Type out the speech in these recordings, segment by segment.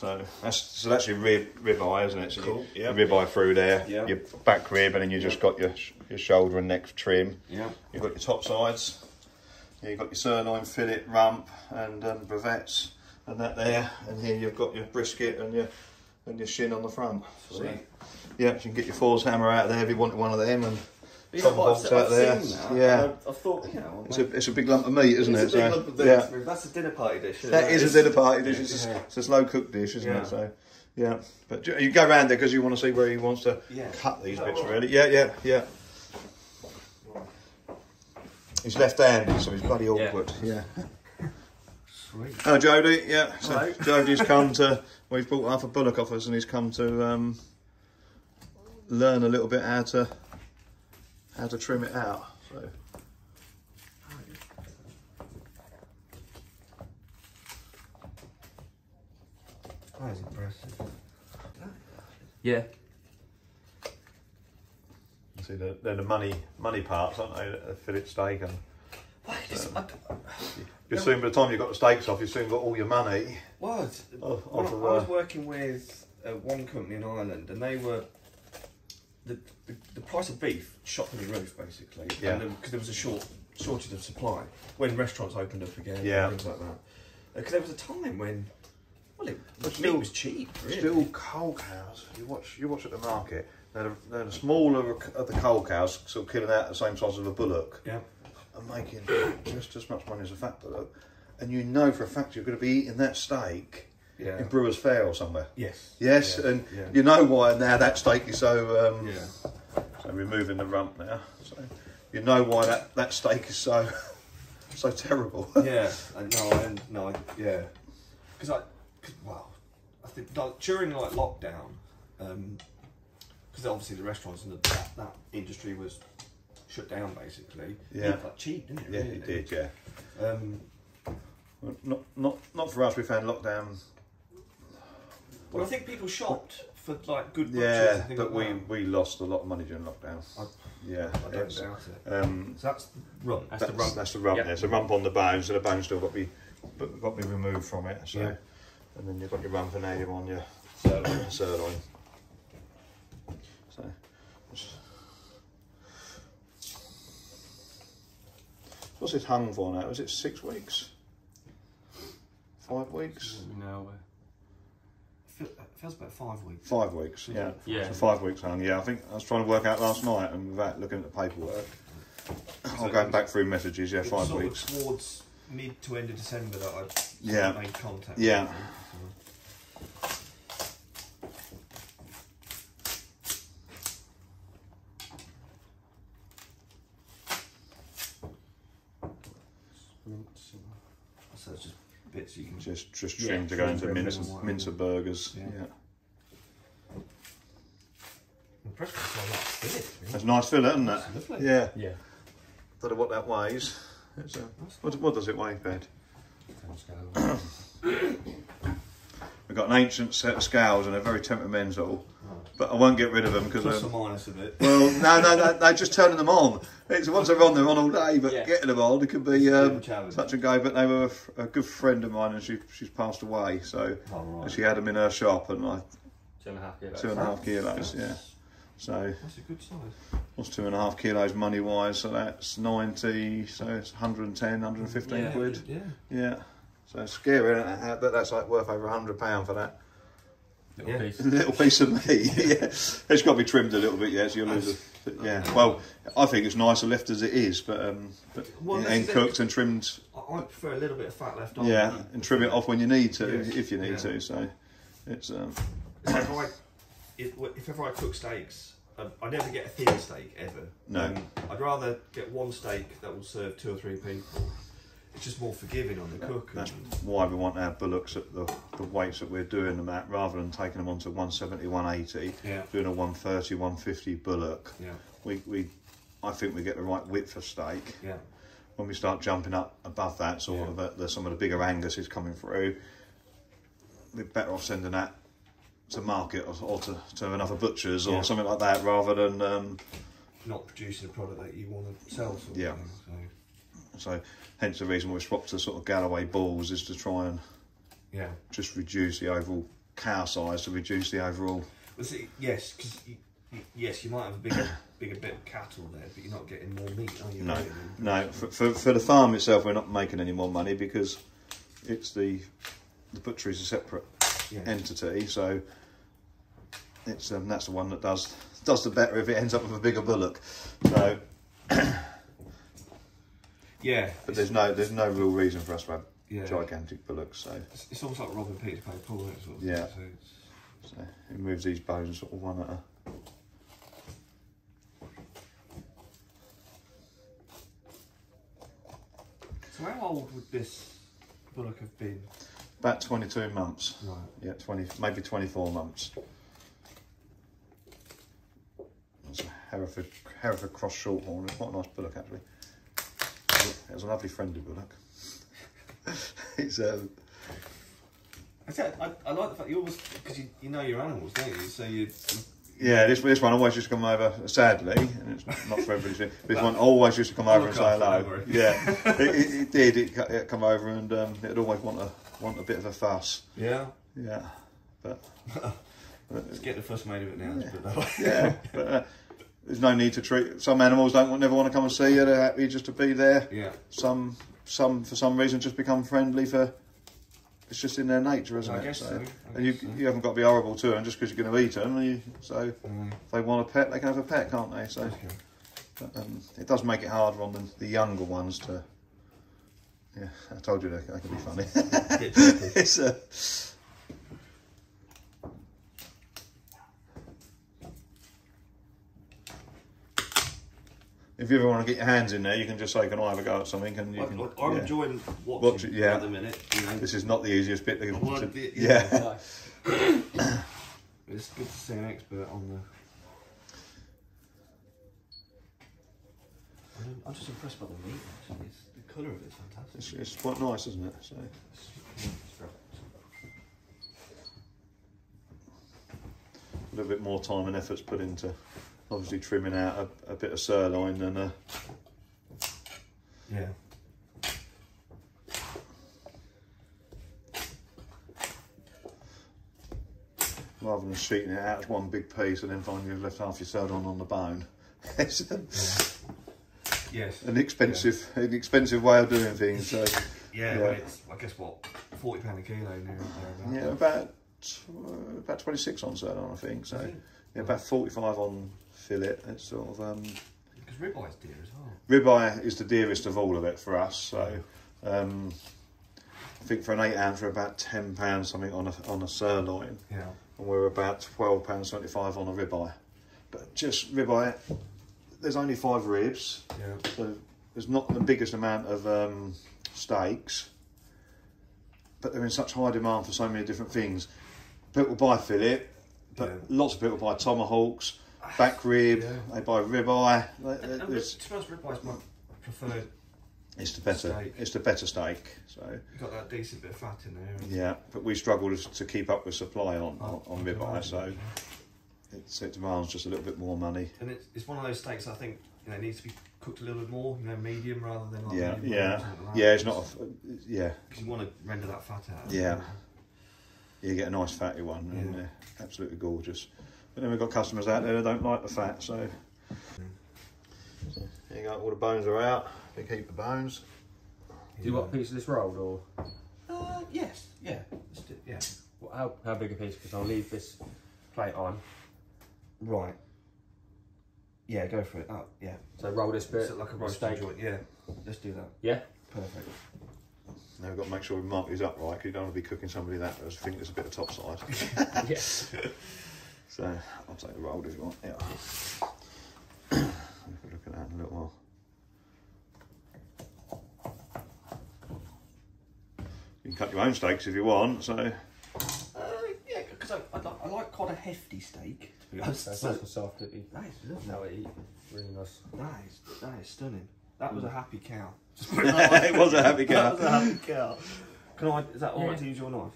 So that's so that's your rib rib eye, isn't it? So Cool, you, yeah. rib eye through there, Yeah. your back rib, and then you just got your your shoulder and neck trim. Yeah. You've got your top sides. Yeah, you've got your sirloin, fillet, rump, and um, bavettes, and that there. And here you've got your brisket and your and your shin on the front. So, yeah, you can get your Thor's hammer out there if you wanted one of them, and You know what, tomahawks I've, out I've there. seen that. Yeah. I've, I've thought, you know, it's a it's a big lump of meat, isn't it's it? a big So, lump of meat. yeah. That's a dinner party dish. isn't That it? is a dinner party dish. It's, Yeah. a, it's a slow cooked dish, isn't Yeah. it? So, yeah. But you- you go around there because you want to see where he wants to Yeah. cut these bits, all right? really. Yeah, yeah, yeah. He's left-handed, so he's bloody awkward. Yeah. Sweet. Oh, Jody. Yeah. So Hello. Jody's come to. Well, he's brought half a bullock off us, and he's come to um, learn a little bit how to how to trim it out. So. That is impressive. Yeah. See, they're, they're the money money parts, aren't they? The fillet steak and. Wait, it's, I, You soon, by the time you've got the steaks off, you've soon got all your money. what? Off, When off I, of, I was uh, working with uh, one company in Ireland, and they were the, the, the price of beef shot through the roof, basically. Yeah. Because there was a short shortage of supply when restaurants opened up again. Yeah. And things like that. Uh, because there was a time when, well, it, But meat still- was cheap. Really. Still, cull cows. You watch, you watch at the market. They're the, they're the smaller of the cull cows, sort of killing out the same size as a bullock, Yeah. and making just as much money as a fat bullock. And you know for a fact you're going to be eating that steak Yeah. in Brewers Fayre or somewhere. Yes. Yes, Yeah. and yeah. you know why now that steak is so. Um, Yeah. So removing the rump now. So you know why that, that steak is so so terrible. yeah, I no, I, no, I, yeah, because I, cause, well, I think like, during like lockdown, because obviously the restaurants and the, that, that industry was shut down basically. Yeah. it got cheap, didn't it? yeah, really? it did. Yeah. Um, Well, Not not not for us. We found lockdown. Well, I think people shopped for like good butchers Yeah, and things but we, like we lost a lot of money during lockdown. I- yeah. I don't it's, doubt it. um, So that's rum. That's that's, the rump. that's the rump. Yeah. There's a rump on the bone, so the bone's still got to be but got to be removed from it. So, Yeah. and then you've got your rump and now you're on your So, sirloin. So, what's it hung for now? Is it six weeks? Five weeks? No. Uh, feel- it feels about five weeks. Five weeks, yeah. Yeah. So five weeks hung, yeah. I think I was trying to work out last night and without looking at the paperwork. I'm going back through messages, yeah, It was five sort of weeks. towards mid to end of December that I Yeah. made contact. Yeah. With you, so. Mince and- So it's just bits you can Just just Yeah, to go into for mince, mince burgers. Yeah. Yeah. impressed with how that. That's a nice fillet, isn't it? That's lovely. Yeah. Yeah. Don't know what that weighs. It's a, what, what does it weigh, Bed? We've got an ancient set of scales and they're very temperamental, but I won't get rid of them because Plus they're. or minus a bit. Well, no, no, no, no, just turning them on. It's, once they're on, they're on all day, but Yeah. getting them on, it could be It's a bit of um, a challenge. touch and go. But they were a good friend of mine and she, she's passed away, so Oh, right. she had them in her shop and I, Two and a half kilos. two and a half kilos, yeah. So That's a good size. what's two and a half kilos money wise? So that's 90, so it's 110, 115 Yeah. quid. Yeah. Yeah. So it's scary, isn't it? But that's like worth over a hundred pound for that Little Yeah. piece. little piece of meat. yeah, it's got to be trimmed a little bit. Yeah, so you'll lose. A, yeah. Well, I think it's nicer left as it is, but um, but Well, and is it. cooked and trimmed. I, I prefer a little bit of fat left on. Yeah, and trim it off when you need to, Yes, if you need yeah. to. So it's um, So if, I, if, if ever I cook steaks, um, I never get a thin steak ever. No. Um, I'd rather get one steak that will serve two or three people. It's just more forgiving on the cook. that's why we want our bullocks at the, the weights that we're doing them at, rather than taking them on to 170, 180, Yeah. doing a 130, 150 bullock. Yeah, We, we, I think we get the right width of steak. yeah, when we start jumping up above that, sort Yeah. of uh, the, some of the bigger Angus is coming through, we're better off sending that to market or, or to, to another butcher's or something like that, rather than um, not producing a product that you want to sell. Sort Yeah. Of thing, so, so. Hence the reason we swapped to sort of Galloway balls is to try and yeah, just reduce the overall cow size to reduce the overall. Well, see, yes, because yes, you might have a bigger, bigger bit of cattle there, but you're not getting more meat, are you? No, really? no. For, for, for the farm itself, we're not making any more money because it's the the butchery is a separate Yeah. entity, so it's um, that's the one that does does the better if it ends up with a bigger bullock. So, yeah, but there's no there's no real reason for us to have yeah. gigantic bullocks. So, It's, it's almost like robbing Peter to pay Paul, isn't it, sort of Yeah. thing, so so it moves these bones sort of one at a. So how old would this bullock have been? About 22 months. Right. Yeah, 20, maybe 24 months. That's a Hereford, Hereford Cross Shorthorn. It's quite a nice bullock, actually. It was a lovely friendly bullock. it's um, I, said, I, I like the fact you always because you, you know your animals, don't you? So you, yeah, this this one always used to come over. Sadly, and it's not for everybody. This one always used to come over and say hello. Yeah, it, it, it did. It, it come over and um, it'd always want a want a bit of a fuss. yeah, Yeah, but let's get the fuss made of it now. it that way. yeah, but uh, there's no need to treat. Some animals don't never want to come and see you. They're happy just to be there. yeah. Some, some for some reason just become friendly for. It's just in their nature, isn't I it? guess so, I and you, so. you haven't got to be horrible to them just because you're going to eat them. You, so Mm, if they want a pet, they can have a pet, can't they? So okay. but, um, it does make it harder on the, the younger ones to. Yeah, I told you they, they can be funny. It's uh, If you ever want to get your hands in there, you can just say, "Can I have a go at something?" And you I, can. I'm yeah. enjoying watching Watch it, yeah. at the minute. You know, This is not the easiest bit. To, to- it- yeah. It's good to see an expert on the. I'm- I'm just impressed by the meat. Actually, it's, the colour of it's fantastic. It's, it's quite nice, isn't it? So a little bit more time and effort's put into obviously trimming out a, a bit of sirloin and uh, Yeah. rather than sheeting it out as one big piece and then finding you've left half your sirloin on the bone. it's an Yes. expensive, an expensive way of doing things. So Yeah, Yeah. It's I guess what forty pound a kilo now. yeah, about uh, about twenty six on sirloin, I think. So yeah, about forty five on fillet. It's sort of um, Because ribeye is dear as well. ribeye is the dearest of all of it for us. So um, I think for an eight ounce, we're about ten pounds something on a on a sirloin. Yeah. and we're about twelve pounds seventy five on a ribeye. But just ribeye, there's only five ribs, Yeah. so there's not the biggest amount of um, steaks, but they're in such high demand for so many different things. People buy fillet, but Yeah. lots of people buy tomahawks, back rib, Yeah. they buy ribeye. They- And, and rib, there's- to be honest, ribeye is my preferred. It's the better, Steak. it's the better steak. So You've got that decent bit of fat in there. and- yeah, but we struggle to- to keep up with supply on on, oh, on ribeye, so actually. it's, it demands just a little bit more money. And it's, it's one of those steaks I think you know needs to be cooked a little bit more, you know, medium rather than like Yeah, medium rare or yeah, something like yeah. It's not. A, f- yeah, because you want to render that fat out. Yeah. you get a nice fatty one, and Yeah. they're absolutely gorgeous. But then we've got customers out there that don't like the fat, so. so here you go. All the bones are out. Big heap of bones. Do you want a piece of this rolled or Uh, yes, yeah, let's do, yeah. what- how, how big a piece? Because I'll leave this plate on. Right. Yeah, go for it. Oh, yeah. So roll this bit. Is it like a with roast steak. joint? Yeah. Let's do that. Yeah. Perfect. Now we've got to make sure we mark these up right, because you don't want to be cooking somebody that does think there's a bit of top side. yeah. So I'll take the roll if you want. Yeah. We'll look at that in a little while. You can cut your own steaks if you want. So Uh, yeah, because I, I, like- I like quite a hefty steak. To be honest, That's so, nice and soft. It'd be that is lovely. how I eat. Really nice. That is that is stunning. That was a happy cow. It that way. it was a happy That cow. was a happy cow. Can I? Is that all right Yeah. to use your knife?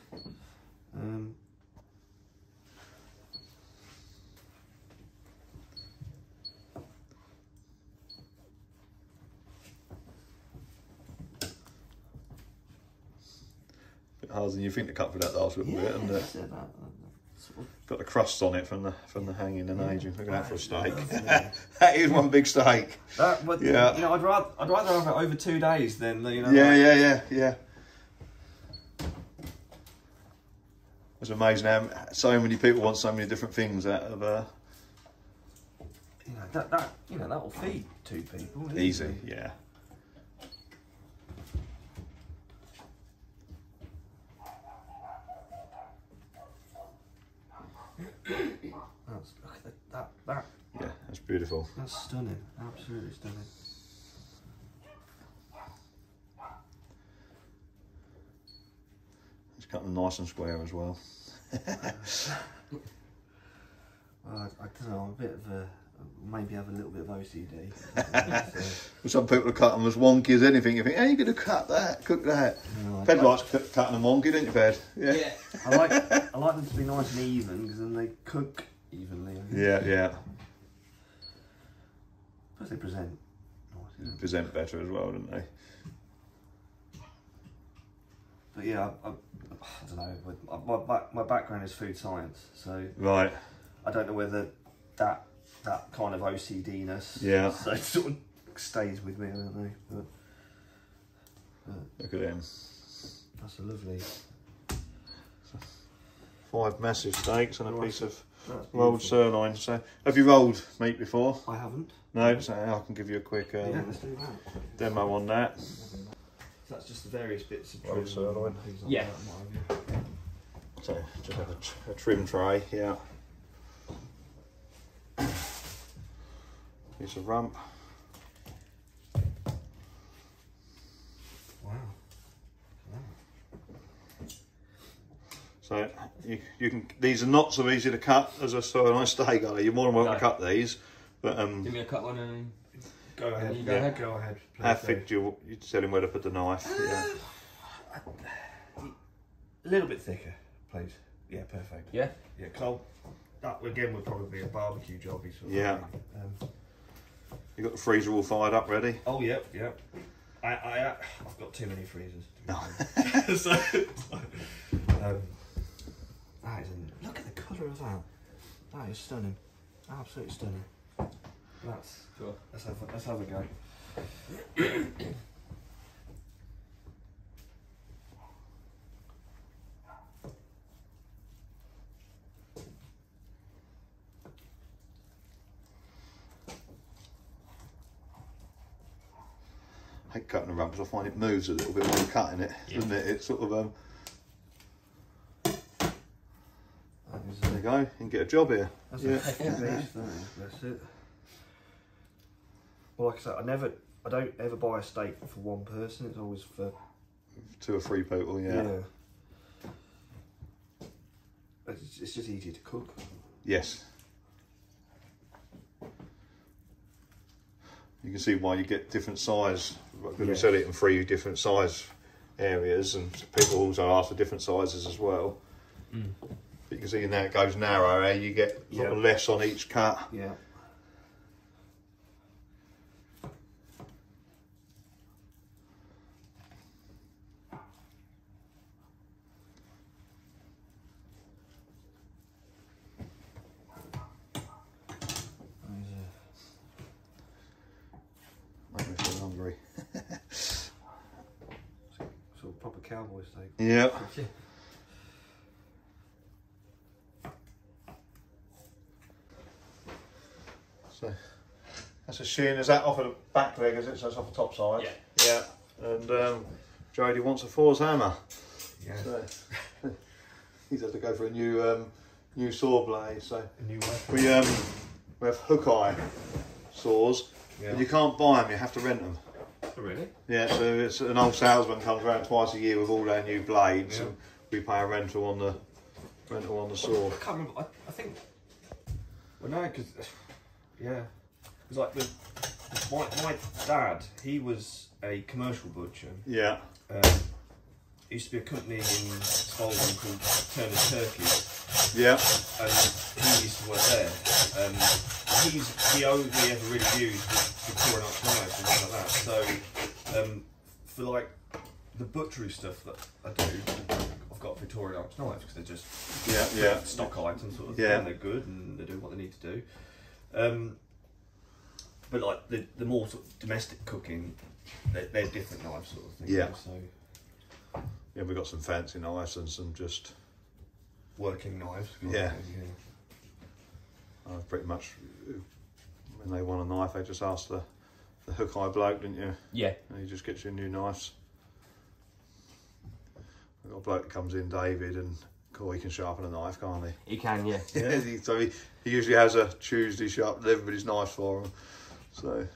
Um, than you think to cut for that last little bit, and uh, so that, sort of Got the crust on it from the from the hanging and aging. Look at that for a steak. That is one big steak. That, but, Yeah. You know, I'd rather I'd rather have it over two days than you know. Yeah, like- yeah, yeah, yeah. It's amazing how so many people want so many different things out of uh, You know that that you know that will feed two people. easy. Yeah. That's, look at that, that that Yeah, that's beautiful. that's stunning. Absolutely stunning. It's cut them nice and square as well. Well, I, I don't know. I'm a bit of a maybe have a little bit of OCD. So, Some people cut them as wonky as anything. You think, how are you going to cut that, cook that? you know, I- Ped likes cut- cutting them wonky, don't you, Ped? Yeah. I like I like them to be nice and even because then they cook evenly. Yeah, yeah. They present. Present better as well, don't they? But yeah, I, I, I don't know. My, my, my background is food science, so Right. I don't know whether that that kind of OCD-ness Yeah. so sort of stays with me. I don't know, but Look at them. that's a lovely. Five massive steaks and a Right. piece of rolled sirloin. So, have you rolled meat before? I haven't. No, so I can give you a quick um, yeah, let's do that. demo on that. So that's just the various bits of trim sirloin. and things like Yeah. that, what have you. So, just have a, tr- a trim tray, yeah. Piece of rump. Wow. So you, you can. These are not so easy to cut as I a sirloin steak. Are they? You're more than welcome to cut these, but um, Give me a cut one and Go ahead. Go go ahead. ahead. Go ahead. how please thick do you you tell him where to put the knife? Yeah. A little bit thicker, please. Yeah, perfect. yeah. Yeah, Cole. That again would probably be a barbecue jobby sort of Yeah. Um, You got the freezer all fired up ready? oh yep, yep. I, I, uh, I've got too many freezers. To No. so, um, that is. Look at the colour of that. That is stunning. Absolutely stunning. That's. cool. Let's have. a- Let's have a go. I hate cutting the rump because I find it moves a little bit when you're cutting it, Yeah. doesn't it? It's sort of um. There you go. You can get a job here. That's Yeah. a hefty beast, that is. That's it. Well, like I said, I never, I don't ever buy a steak for one person. It's always for Two or three people. Yeah. It's, it's just easier to cook. Yes. You can see why you get different size because we Yes. sell it in three different size areas, and people also ask for different sizes as well. Mm. But you can see now it goes narrower. You get Yeah. less on each cut. Yeah. Make me feel hungry. Sort of proper cowboy steak. Yeah. So that's a shin. Is that off of the back leg? Is it? So it's off the top side. Yeah. Yeah. And um, Jody wants a Thor's hammer. Yeah. So he's had to go for a new um, new saw blade. So A new weapon. we um we have hook eye saws, Yeah. but you can't buy them. You have to rent them. Oh, really? Yeah, so it's an old salesman comes around twice a year with all their new blades, Yeah. and we pay a rental on the rental on the saw. I can't remember. I, I think. Well, no, because yeah, because like the, my my dad, he was a commercial butcher. Yeah, Um, there used to be a company in Spalding called Turner's Turkey, yeah, and he used to work there. Um, he's the only ever really used was Victorinox knives and things like that. So um, for like the butchery stuff that I do, I've got Victorinox knives because they're just Yeah, yeah. stock items sort of Yeah. thing. and They're good and they do what they need to do. Um, but like the the more sort of domestic cooking, they're, they're different knives sort of thing. Yeah. So Yeah, we've got some fancy knives and some just working knives. of Yeah. Uh, pretty much when they want a knife, they just ask the, the hook eye bloke, didn't you? Yeah. And he just gets you new knives. We've got a bloke that comes in, David, and cool, he can sharpen a knife, can't he? He can, yeah. Yeah. so he, he usually has a Tuesday sharpen everybody's knife for him. So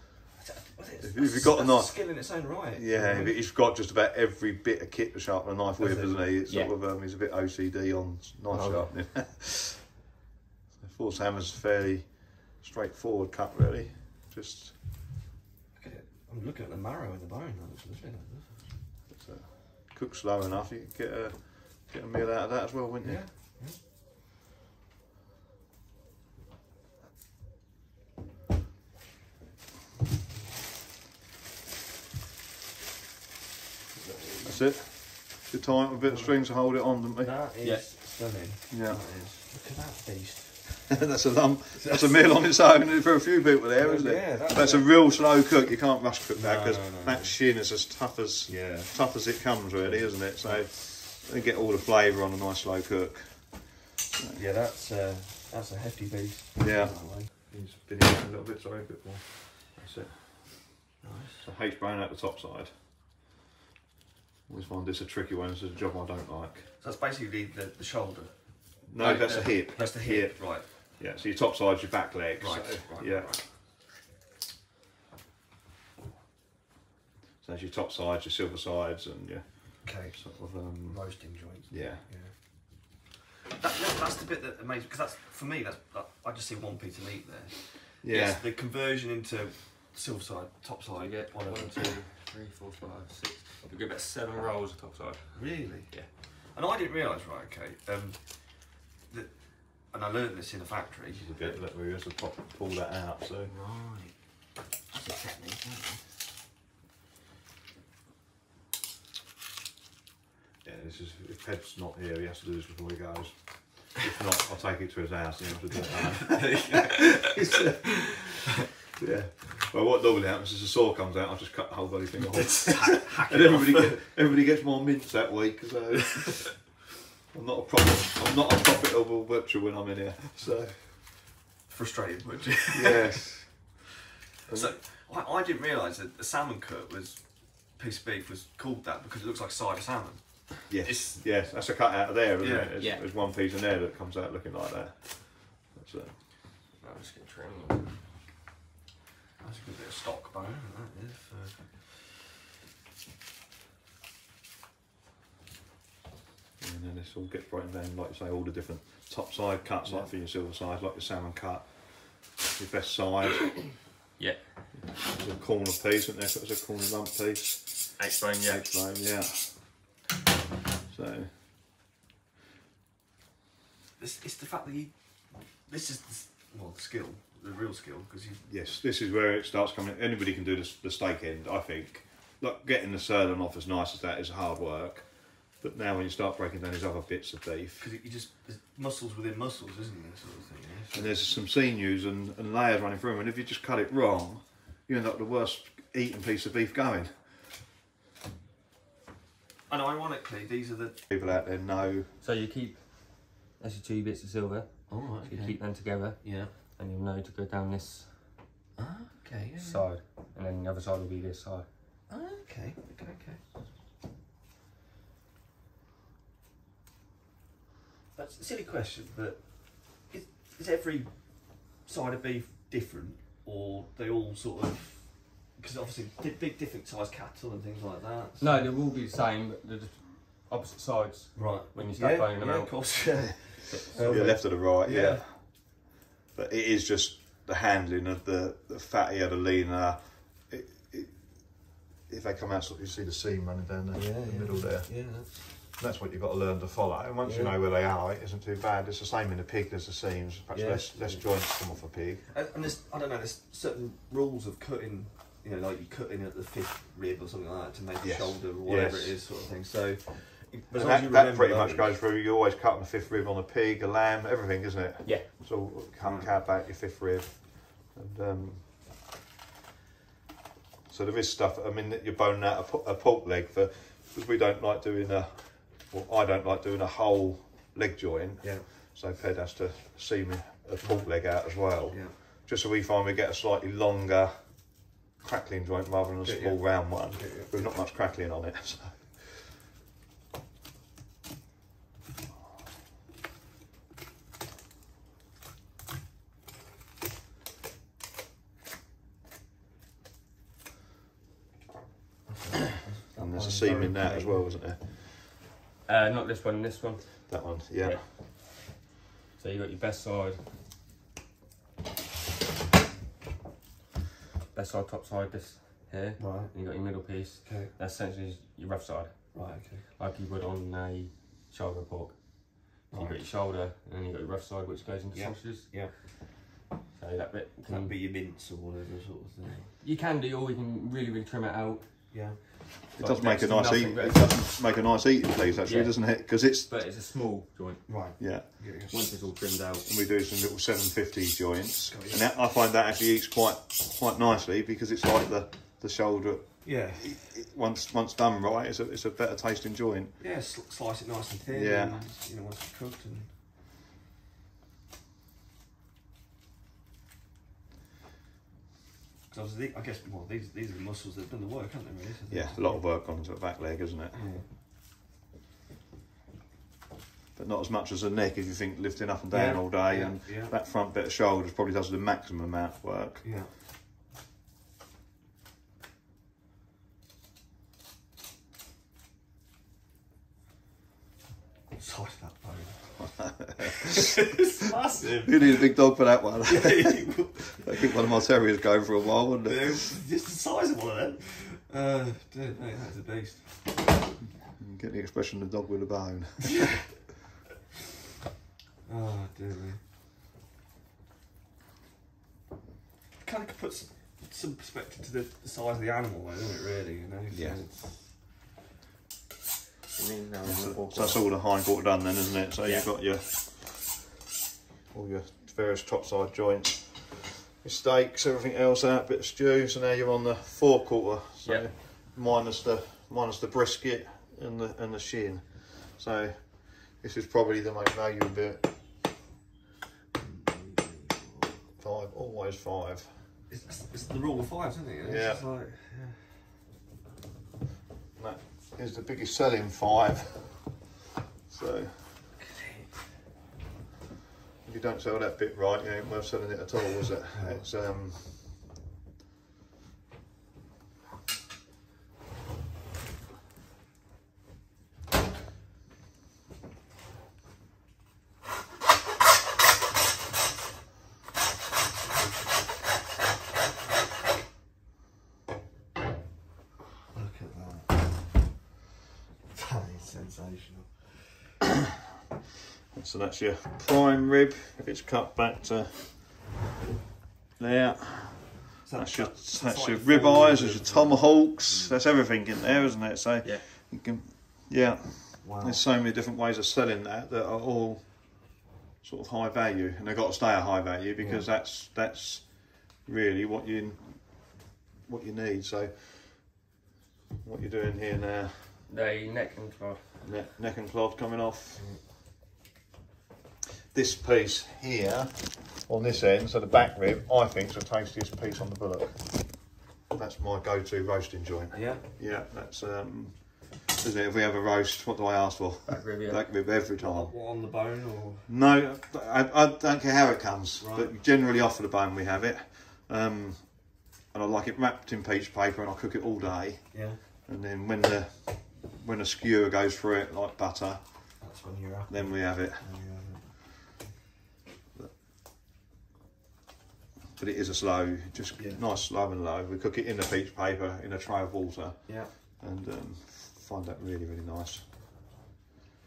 If you've got a knife- skill in its own right. yeah, he's got just about every bit of kit to sharpen a knife with, isn't he? It's Yeah. sort of um, he's a bit OCD on knife Oh, sharpening. so Thor's hammer's fairly straightforward cut, really. Just Look at it. I'm looking at the marrow in the bone. That looks lovely. that does. it's, uh, cook slow enough, you can get a get a meal out of that as well, wouldn't you? Yeah. That's it. Good time, a bit of string to hold it on, didn't we? That is Yeah. stunning. Yeah. That is. Look at that beast. that's a lump. That's a meal on its own for a few people there, isn't it? Yeah, that's that's a- real slow cook. You can't rush cook that because no, no, that shin is as tough as Yeah. tough as it comes, really, isn't it? So they get all the flavour on a nice slow cook. Yeah, that's uh, that's a hefty beast. Yeah. He's been a little bit, sorry, a bit more. That's it. Nice. So H bone out the top side. Always find this a tricky one. It's a job I don't like. So that's basically the, the shoulder. No, Right, that's the, a hip. That's the hip, right? Yeah. So your top side's your back leg. Right. So, right yeah. Right. So that's your top sides, your silver sides, and your Okay. sort of um. Roasting joints. Yeah. Yeah. That, that, that's the bit that amazes because that's for me. That's I just see one piece of meat there. Yeah. Yes, the conversion into silver side, top So you side. get one, one two, of them. three, four, five, six. You get about seven rolls of top side. Really? Yeah. And I didn't realise, right? Okay. Um, that, and I learned this in a factory. This is a bit that we have to pop, pull that out. So Right. That's a technique, isn't it? yeah, this is if Ted's not here, he has to do this before he goes. If not, I'll take it to his house and he'll have to do it. yeah. Well, what normally happens is the saw comes out. I just cut the whole bloody thing off, and everybody get, everybody gets more mince that week. So I'm not a profit. I'm not a profitable butcher when I'm in here. So Frustrated, would you? yes. so I, I didn't realise that the salmon cut was piece of beef was called that because it looks like side of salmon. Yes, It's- yes, that's a cut out of there, isn't Yeah, it? There's, yeah. there's one piece in there that comes out looking like that. That's it. No, I'm just getting trim. That's a good bit of stock bone. That is. Uh, and then this all gets broken down, like you say, all the different top side cuts, like for your silver side, like your salmon cut, your best side. Yeah. There's a corner piece, isn't there? There's a corner lump piece. H bone, yeah. Egg bone, yeah. So it's, it's the fact that you. This is the, well the skill, the real skill, because you. yes, this is where it starts coming. Anybody can do this, the steak end, I think. Like getting the sirloin off as nice as that is hard work. But now when you start breaking down these other bits of beef, Because you just muscles within muscles, isn't there, sort of thing. Yeah? and there's some sinews and, and layers running through them, and if you just cut it wrong, you end up with the worst eaten piece of beef going. And ironically, these are the. People out there know So you keep, that's your two bits of silver. Oh right. So you keep them together Yeah. and you'll know to go down this Ah, okay. Yeah. side. And then the other side will be this side. Ah, okay. Okay. Okay. That's a silly question, but is, is every side of beef different, or they all sort of? Because obviously, di- big different size cattle and things like that. so- No, they will be the same, but they're just opposite sides. Right. When you start yeah, boning them yeah, out. of course. Yeah. the left or the right, yeah. Yeah. But it is just the handling of the, the fattier, the leaner. It, it, if they come out, sort you see the seam running down the, the middle there. Yeah. That's what you've got to learn to follow. And once you know where they are, it isn't too bad. It's the same in a pig. There's the seams, perhaps Yeah. less less joints come off a pig. And, and there's, I don't know, there's certain rules of cutting, you know, like you cutting at the fifth rib or something like that to make the shoulder or whatever Yes. it is, sort of thing. So, As And long as you that, that remember pretty much goes through. You always cut the fifth rib on a pig, a lamb, everything, isn't it? Yeah. So cut Right. cut back your fifth rib, and um, so there is stuff. I mean, that you're boning out a, a pork leg for because we don't like doing a. Well, I don't like doing a whole leg joint. Yeah, So Ped has to seam a pork leg out as well, yeah. just so we find we get a slightly longer crackling joint rather than a Yeah, small yeah. round one. Yeah. With not much crackling on it. So. And there's a seam in that as well, isn't there? Uh, not this one, this one. That one, yeah. Yeah. So you got your best side. Best side, top side, this here. Right. And you got your middle piece. Okay. That's essentially your rough side, Right. Okay. like you would on a shoulder pork. So you got your shoulder, and then you got your rough side, which goes into Yeah. sausages. Yeah. So that bit Can that be your mince or whatever sort of thing? you can do, or you can really, really trim it out. Yeah. It does make a nice eat. It does make a nice eating place actually, Yeah. doesn't it? Because it's But it's a small joint. Right. yeah. Yeah, yeah. Once it's all trimmed out. And we do some little 750 joints, Got you. and that, I find that actually eats quite quite nicely because it's like the the shoulder. Yeah. it- it- Once once done right, it's a it's a better tasting joint. Yeah. Slice it nice and thin. Yeah. And, you know, once it's cooked and. Because obviously, I guess well, these these are the muscles that have done the work, haven't they? Really? So Yeah, a lot of work gone into the back leg, isn't it? Yeah. But not as much as the neck if you think lifting up and down Yeah, all day, yeah, and yeah. that front bit of shoulders probably does the maximum amount of work. Yeah. Size that bone. it's massive. You need a big dog for that one. I think one of my terriers going for a while, wouldn't it? Just the size of one of them. Uh, dude, mate, that's a beast. You Get the expression, of the dog with a bone. Oh, dear me. Kind of puts some perspective to the, the size of the animal, though, doesn't it, really? You know? So Yeah. it's- And then So, we'll so that's all the hindquarter done then, isn't it? So Yeah. you've got your all your various top side joints, your steaks, everything else out, bit of stew. So now you're on the four quarter, so Yeah. minus the minus the brisket and the and the shin. So this is probably the most valuable bit. Five, always five. It's, it's, it's the rule of five, isn't it? It's Yeah. just like, And that is the biggest selling five. So if you don't sell that bit right, you ain't worth selling it at all, is it? It's um. look at that. That is sensational. So that's your prime rib. If it's cut back to there, So that's your that's that's your full rib eyes. rib. There's your tomahawks. That's everything in there, isn't it? So Yeah. you can, yeah. Wow. There's so many different ways of selling that that are all sort of high value, and they've got to stay a high value because that's that's really what you what you need. So what you're doing here now, the neck and clod. neck, neck and clod coming off. Mm. This piece here on this end, so the back rib, I think is the tastiest piece on the bullock. That's my go-to roasting joint. Yeah. Yeah, that's um, isn't it? If we have a roast, what do I ask for? Back rib, yeah. Back rib every time. What, on the bone or? No, I, I don't care how it comes, Right. but generally off of the bone we have it. Um, and I like it wrapped in peach paper and I cook it all day. Yeah. And then when the when the skewer goes through it like butter, That's when you're up. then we have it. When But it is a slow, just Yeah. nice slow and low. We cook it in the peach paper in a tray of water Yeah. and um, find that really, really nice.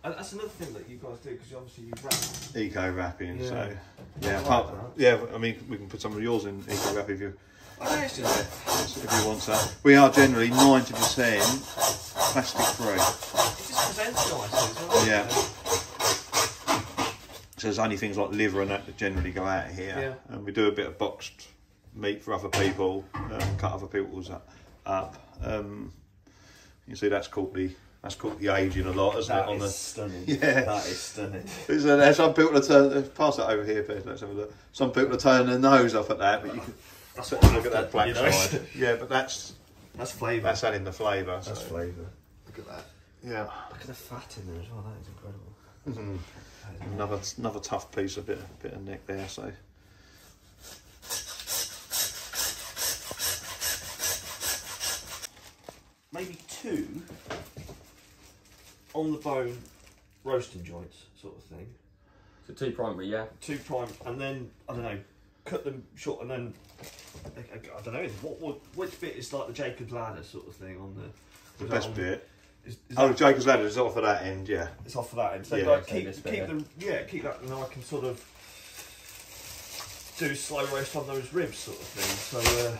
And that's another thing that you guys do because obviously you wrap. Eco wrapping, Yeah. so yeah, I like apart- that. yeah. I mean, we can put some of yours in eco wrap if you Oh, it's just, if you want that. We are generally ninety percent plastic free. it just presents nice as well. Yeah. So there's only things like liver and that that generally go out here. Yeah. And we do a bit of boxed meat for other people, um, cut other people's up. up. Um, you see that's caught the that's caught the aging a lot, isn't That it? On the stunning. Yeah. That is stunning. There's, there's some people that turn pass it over here, Pete, let's have a look. Some people are turning their nose off at that, but you can That's look at that black you know? side. Yeah, but that's That's flavour. that's adding the flavour. That's so, flavour. Look at that. yeah. Look at the fat in there as well. That is incredible. That is Another another tough piece, a bit bit of neck there. So maybe two on the bone roasting joints, sort of thing. So two primary, yeah. Two prime, and then I don't know, cut them short, and then I, I- I don't know what, what which bit is like the Jacob's ladder sort of thing on the. the best on- bit. Is, is Oh, Jacob's ladder is off of that end. Yeah. it's off of that end. So Yeah, like so keep this bit keep here. them, yeah, keep that, and then I can sort of do slow roast on those ribs, sort of thing. So uh,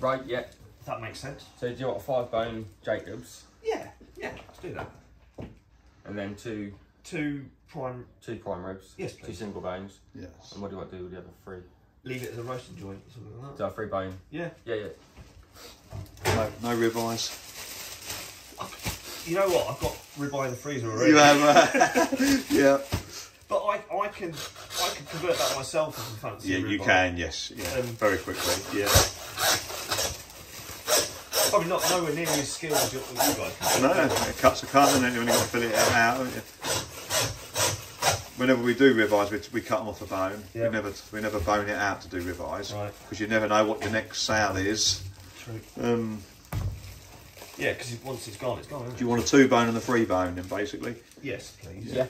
Right, yeah. that makes sense. So do you want a five bone Jacobs Yeah, yeah, let's do that. and then two Two prime, two prime ribs, yes, two single bones. Yes. And what do you want to do with the other three? Leave it as a roasting joint, or something like Do that. a three bone? Yeah. Yeah, yeah. No, no ribeyes. You know what? I've got ribeye in the freezer already. You have. Uh, yeah. But I, I can I can convert that myself if I fancy. Yeah, you can. Yes. Yeah. Um, Very quickly. Yeah. Probably not nowhere near as skilled as you, guys. No, it cuts a cut, and then you've only got to fill it out. haven't you? Whenever we do ribeyes, we, we cut them off the bone. Yeah. We never we never bone it out to do ribeyes Right. because you never know what your next sale is. True. Um, Yeah, because once it's gone, it's gone. Isn't do you it? want a two bone and a three bone then basically? Yes, please. Yeah.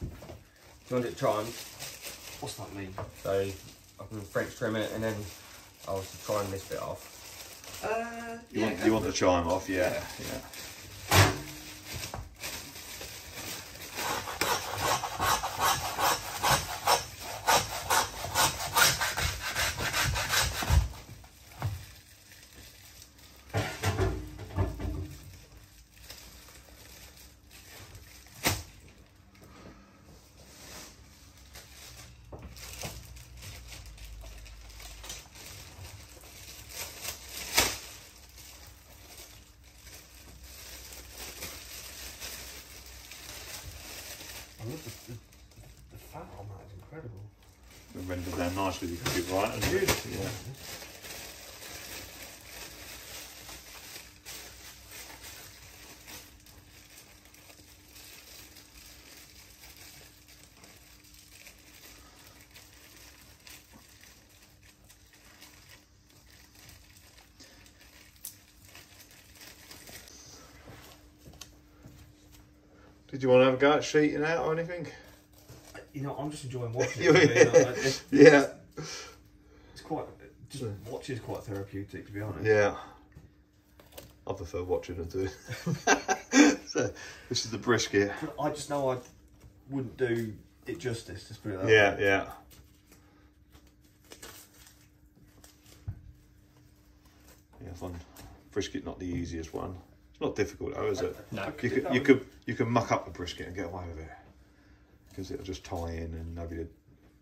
Do you want it trimed? What's that mean? So I can French trim it and then I'll just trim this bit off. Uh, You yeah, want you want the chine off? Yeah, yeah. I Rendered down. You right. and-. Yeah. Did you want to have a go at sheeting out or anything? You know, I'm just enjoying watching. You- it. I mean, I- it's, Yeah. it's quite. Just watching is quite therapeutic, to be honest. Yeah. I prefer watching than doing. so, this is the brisket. I just know I wouldn't do it justice. Just put it that way. Yeah, yeah. Yeah, fun. Brisket not the easiest one. It's not difficult though, is it? No. You could you could you can muck up the brisket and get away with it because it'll just tie in and nobody.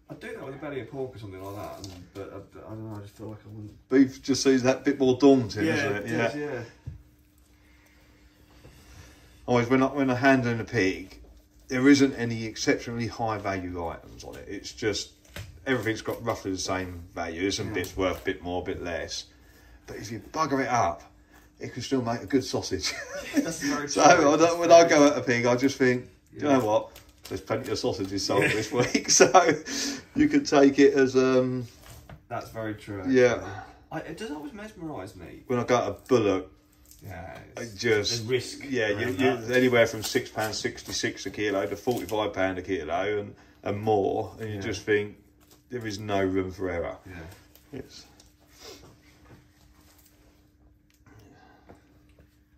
I'd do that with a belly of pork or something like that, and, but, but I don't know. I just feel like I wouldn't. Beef just seems that bit more daunting, yeah, isn't it? it is, yeah. Always when I, when I hand in a pig, there isn't any exceptionally high value items on it. It's just everything's got roughly the same value. Some Yeah. bits worth a bit more, a bit less. But if you bugger it up, it can still make a good sausage. That's very so true. I don't, when I go at a pig, I just think, you know what? There's plenty of sausages sold this week, so you can take it as um That's very true. Yeah. I, it does always mesmerise me. when I go to Bullock, Yeah. It's- just the risk. Yeah, you, you, anywhere from six pounds sixty six a kilo to forty five pound a kilo and and more, and you Yeah. just think there is no room for error. Yeah. It's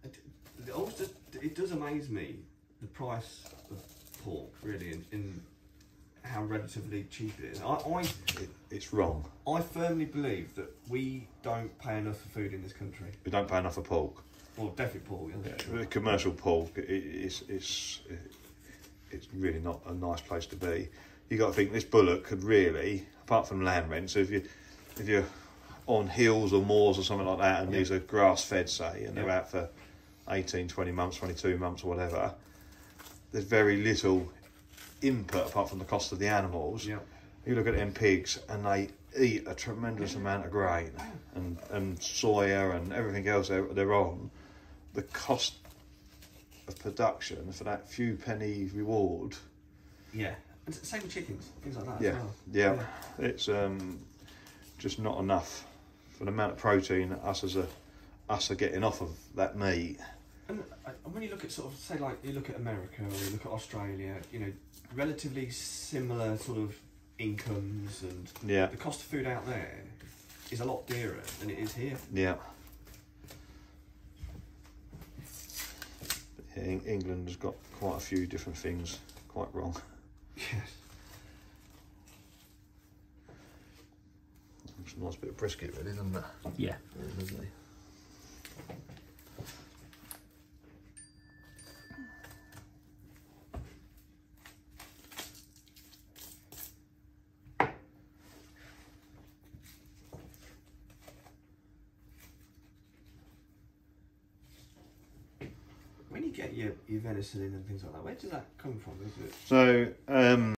It, it always does, it does amaze me the price pork really in, in how relatively cheap it is. I, I It, it's wrong. I firmly believe that we don't pay enough for food in this country. We don't pay enough for pork. Well, definitely Paul. Yeah, Yeah, sure. commercial pork, it, it's it's it's really not a nice place to be. You got to think this bullock could really, apart from land rent. So if you if you're on hills or moors or something like that, and Yeah. these are grass fed, say, and they're out for 18, 20 months, 22 months, or whatever, there's very little input apart from the cost of the animals. Yeah. You look at them pigs, and they eat a tremendous amount of grain and, and soya and everything else they're, they're on. The cost of production for that few penny reward, Yeah. And same with chickens, things like that yeah, as well. yeah, it's um, just not enough for the amount of protein that us as a us are getting off of that meat. And uh, when you look at sort of say like you look at America or you look at Australia, you know, relatively similar sort of incomes and Yeah, the cost of food out there is a lot dearer than it is here. yeah. Yeah, England has got quite a few different things quite wrong. Yes. It's a nice bit of brisket, really, isn't it? Yeah. lovely. In and things like that, where does that come from? Is it So, um,